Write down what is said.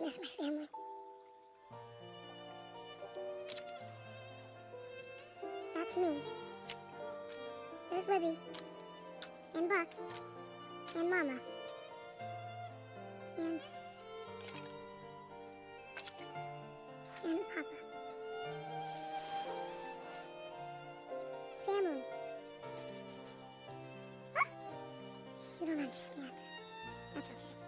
I miss my family. That's me. There's Libby. And Buck. And Mama. And... And Papa. Family. You don't understand. That's okay.